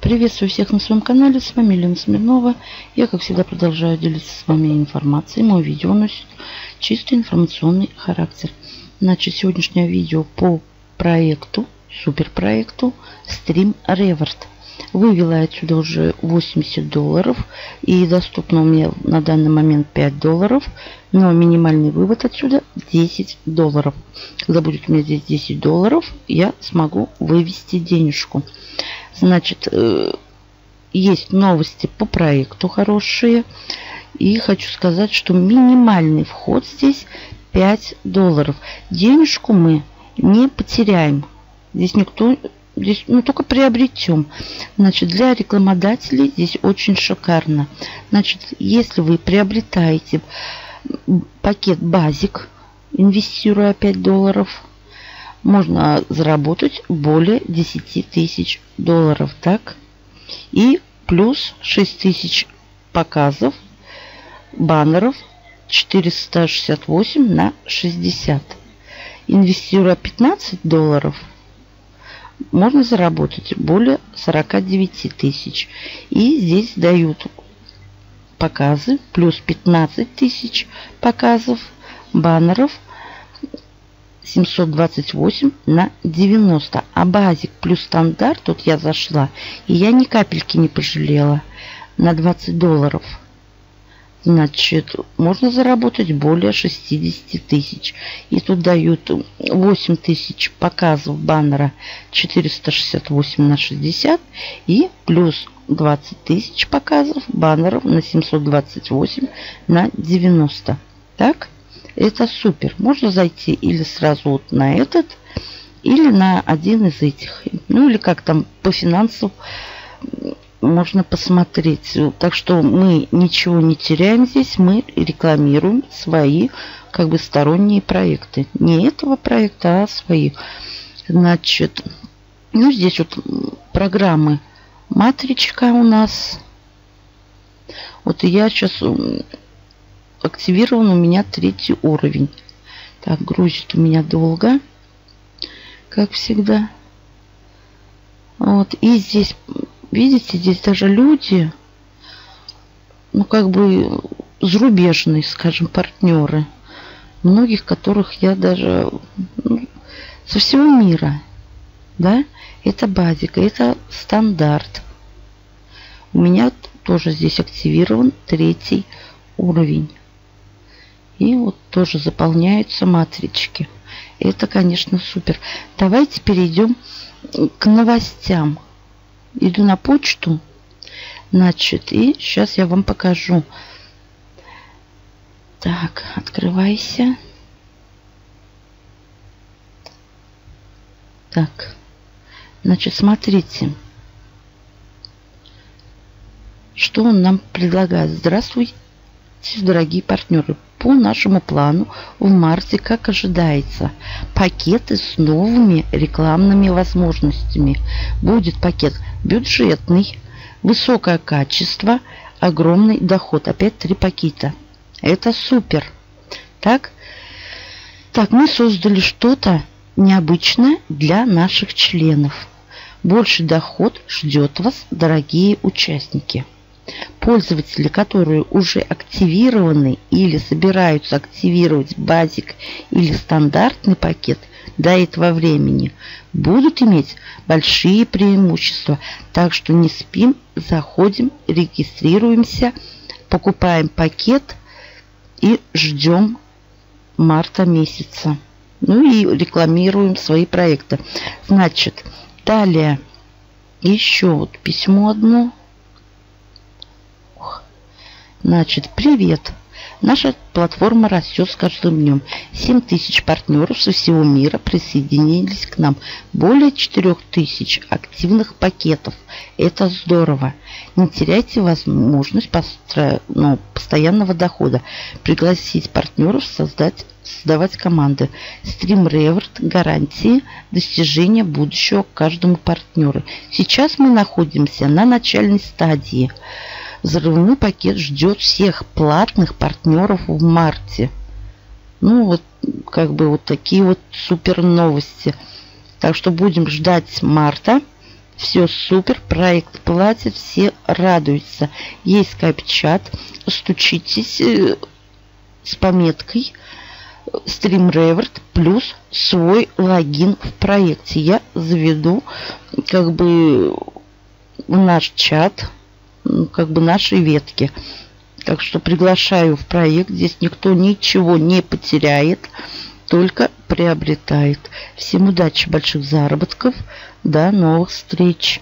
Приветствую всех на своем канале, с вами Лена Смирнова. Я, как всегда, продолжаю делиться с вами информацией. Мое видео носит чисто информационный характер. Значит, сегодняшнее видео по проекту, суперпроекту Stream Revert. Вывела отсюда уже 80 долларов и доступно у меня на данный момент 5 долларов. Но минимальный вывод отсюда 10 долларов. Когда будет у меня здесь 10 долларов, я смогу вывести денежку. Значит, э, есть новости по проекту хорошие. И хочу сказать, что минимальный вход здесь 5 долларов. Денежку мы не потеряем. Здесь никто Здесь ну, только приобретем. Значит, для рекламодателей здесь очень шикарно. Значит, если вы приобретаете пакет базик, инвестируя 5 долларов, можно заработать более 10 тысяч долларов. Так? И плюс 6 тысяч показов, баннеров 468 на 60. Инвестируя 15 долларов – можно заработать более 49 тысяч. И здесь дают показы плюс 15 тысяч показов баннеров 728 на 90. А базик плюс стандарт, тут я зашла, и я ни капельки не пожалела на 20 долларов. Значит, можно заработать более 60 тысяч. И тут дают 8 тысяч показов баннера 468 на 60 и плюс 20 тысяч показов баннеров на 728 на 90. Так, это супер. Можно зайти или сразу вот на этот, или на один из этих. Ну или как там по финансам можно посмотреть. Так что мы ничего не теряем здесь, мы рекламируем свои как бы сторонние проекты. Не этого проекта, а свои. Значит, ну здесь вот программы матричка у нас. Вот я сейчас активирован у меня третий уровень. Так, грузит у меня долго, как всегда. Вот, и здесь Видите, здесь даже люди, ну как бы зарубежные, скажем, партнеры, многих которых я даже ну, со всего мира, да, это базика, это стандарт. У меня тоже здесь активирован третий уровень. И вот тоже заполняются матрички. Это, конечно, супер. Давайте перейдем к новостям иду на почту. Значит, и сейчас я вам покажу. Так, открывайся. Так, значит, смотрите. Что он нам предлагает? Здравствуйте, дорогие партнеры по нашему плану в марте, как ожидается, пакеты с новыми рекламными возможностями. Будет пакет бюджетный, высокое качество, огромный доход. Опять три пакета. Это супер. Так, так мы создали что-то необычное для наших членов. Больший доход ждет вас, дорогие участники. Пользователи, которые уже активированы или собираются активировать базик или стандартный пакет до этого времени, будут иметь большие преимущества. Так что не спим, заходим, регистрируемся, покупаем пакет и ждем марта месяца. Ну и рекламируем свои проекты. Значит, далее еще вот письмо одно Значит, привет! Наша платформа растет с каждым днем. 7 тысяч партнеров со всего мира присоединились к нам. Более 4 тысяч активных пакетов. Это здорово. Не теряйте возможность постро... ну, постоянного дохода. Пригласить партнеров создать создавать команды. Стрим Реверт гарантии достижения будущего каждому партнеру. Сейчас мы находимся на начальной стадии. Взрывной пакет ждет всех платных партнеров в марте. Ну, вот как бы вот такие вот супер новости. Так что будем ждать марта Все супер, проект платит, все радуются. Есть скайп-чат, стучитесь э, с пометкой StreamRevert плюс свой логин в проекте. Я заведу как бы наш чат, как бы нашей ветки. Так что приглашаю в проект. Здесь никто ничего не потеряет, только приобретает. Всем удачи, больших заработков. До новых встреч.